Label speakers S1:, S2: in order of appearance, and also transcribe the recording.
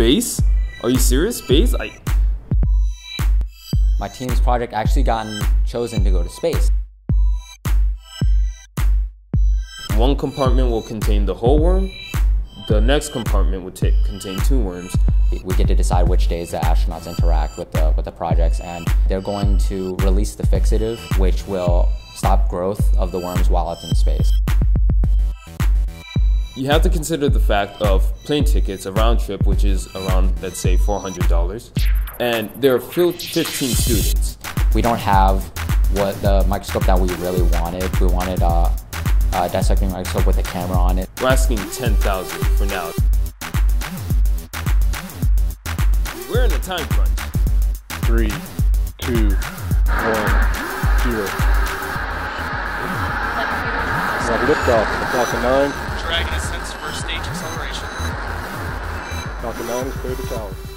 S1: Space? Are you serious? Base? I.
S2: My team's project actually gotten chosen to go to space.
S1: One compartment will contain the whole worm. The next compartment would contain two worms.
S2: We get to decide which days the astronauts interact with the, with the projects and they're going to release the fixative which will stop growth of the worms while it's in space.
S1: You have to consider the fact of plane tickets, a round trip, which is around, let's say, $400. And there are 15 students.
S2: We don't have what the microscope that we really wanted. We wanted a, a dissecting microscope with a camera on it.
S1: We're asking 10,000 for now. We're in a time crunch.
S3: Three, two, one, zero. Got liftoff. Falcon 9.
S4: Dragon ascends first stage acceleration.
S3: Falcon 9 is clear to tower.